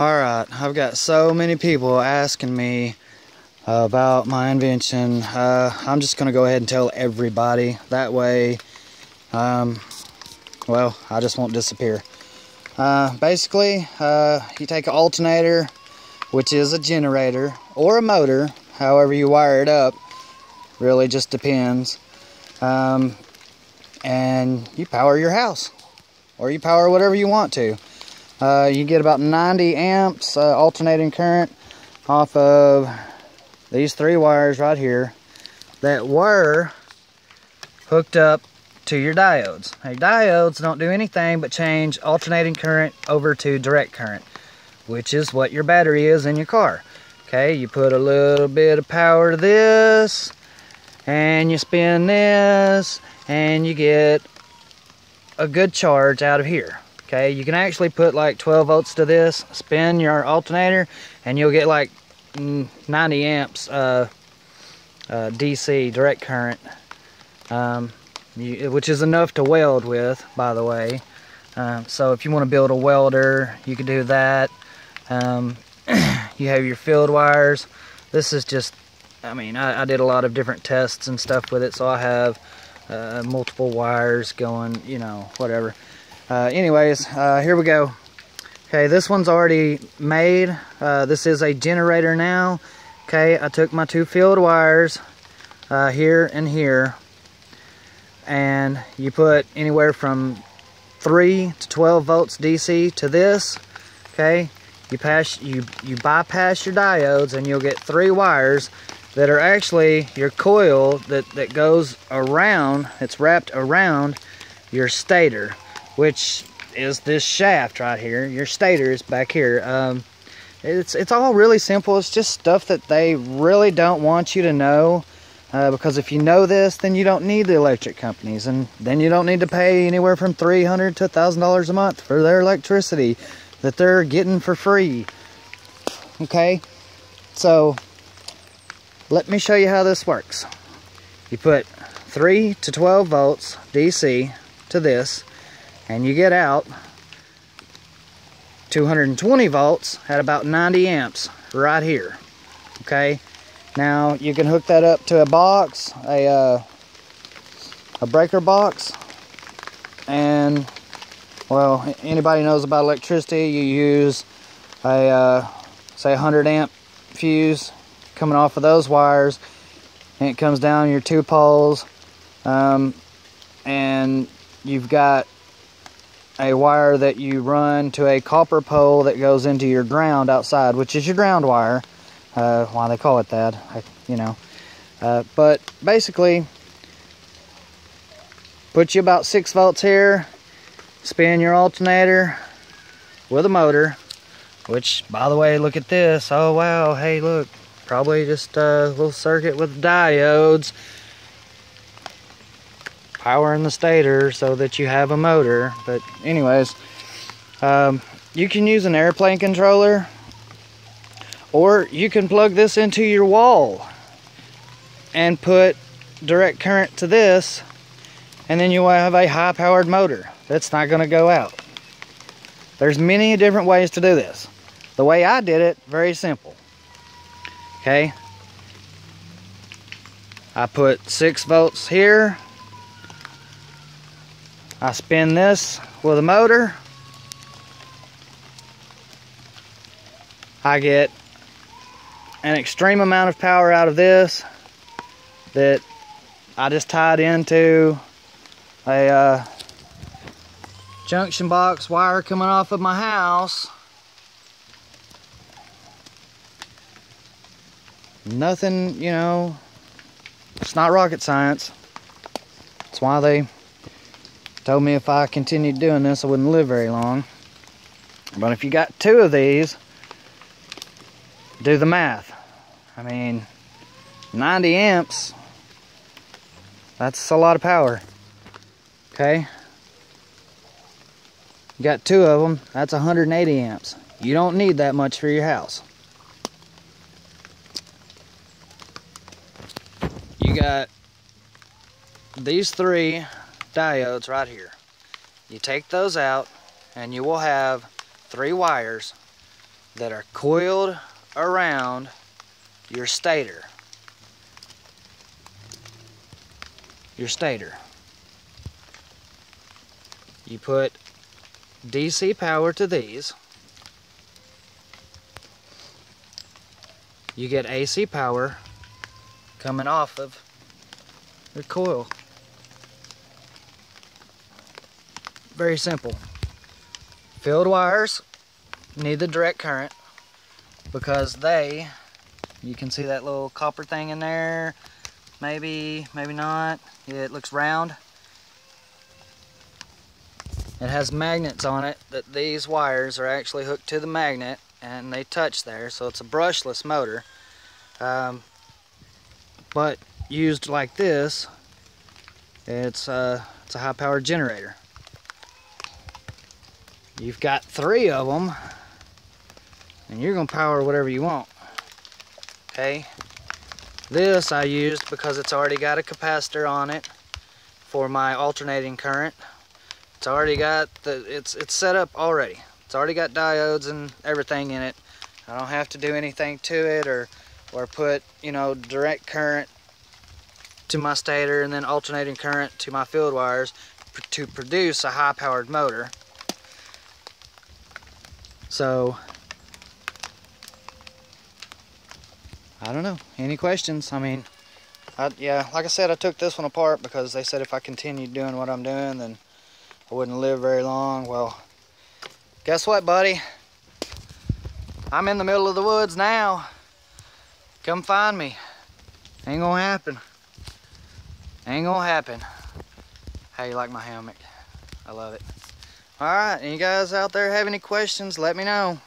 Alright, I've got so many people asking me about my invention. Uh, I'm just going to go ahead and tell everybody. That way, um, well, I just won't disappear. Uh, basically, uh, you take an alternator, which is a generator, or a motor, however you wire it up. Really just depends. Um, and you power your house. Or you power whatever you want to. Uh, you get about 90 amps uh, alternating current off of these three wires right here that were hooked up to your diodes. Now, diodes don't do anything but change alternating current over to direct current, which is what your battery is in your car. Okay, you put a little bit of power to this, and you spin this, and you get a good charge out of here. Okay, you can actually put like 12 volts to this, spin your alternator, and you'll get like 90 amps uh, uh, DC direct current, um, you, which is enough to weld with, by the way. Um, so if you want to build a welder, you can do that. Um, you have your field wires. This is just, I mean, I, I, did a lot of different tests and stuff with it, so I have uh, multiple wires going, you know, whatever. Uh, anyways, uh, here we go. Okay, this one's already made. Uh, this is a generator now. Okay, I took my two field wires uh, here and here, and you put anywhere from 3 to 12 volts DC to this. Okay, you pass you you bypass your diodes, and you'll get three wires that are actually your coil that that goes around. It's wrapped around your stator which is this shaft right here. Your stator is back here. Um, it's it's all really simple. It's just stuff that they really don't want you to know. Uh, because if you know this, then you don't need the electric companies, and then you don't need to pay anywhere from three hundred to thousand dollars a month for their electricity that they're getting for free. Okay, so let me show you how this works. You put three to twelve volts DC to this and you get out. 220 volts at about 90 amps right here okay? Now you can hook that up to a box a uh, a breaker box. And well anybody knows about electricity you use a uh, say 100 amp fuse coming off of those wires. And it comes down your two poles um, and you've got a wire that you run to a copper pole that goes into your ground outside, which is your ground wire. Uh, why they call it that, I, you know. Uh, but basically, put you about 6 volts here, spin your alternator with a motor, which, by the way, look at this. Oh, wow, hey, look, probably just a little circuit with diodes powering the stator so that you have a motor. But anyways, um, you can use an airplane controller or you can plug this into your wall and put direct current to this and then you will have a high powered motor that's not going to go out. There's many different ways to do this. The way I did it, very simple. Okay. I put 6 volts here I spin this with a motor. I get an extreme amount of power out of this that I just tied into a uh, junction box wire coming off of my house. Nothing, you know, it's not rocket science. That's why they Told me if I continued doing this, I wouldn't live very long. But if you got two of these, do the math. I mean, 90 amps, that's a lot of power. Okay? You got two of them, that's 180 amps. You don't need that much for your house. You got these three diodes right here. You take those out and you will have three wires that are coiled around your stator. Your stator. You put DC power to these. You get AC power coming off of the coil. Very simple. Field wires need the direct current because they, you can see that little copper thing in there, maybe, maybe not. It looks round. It has magnets on it that these wires are actually hooked to the magnet and they touch there so it's a brushless motor um, but used like this it's, uh, it's a high powered generator you've got three of them and you're gonna power whatever you want. Okay? This I used because it's already got a capacitor on it for my alternating current. It's already got the it's it's set up already. It's already got diodes and everything in it. I don't have to do anything to it or or put you know direct current to my stator and then alternating current to my field wires to produce a high powered motor so I don't know. Any questions? I mean, I, yeah, like I said, I took this one apart because they said if I continued doing what I'm doing, then I wouldn't live very long. Well, guess what, buddy? I'm in the middle of the woods now. Come find me. Ain't gonna happen. Ain't gonna happen. How you like my hammock? I love it. All right, any guys out there have any questions, let me know.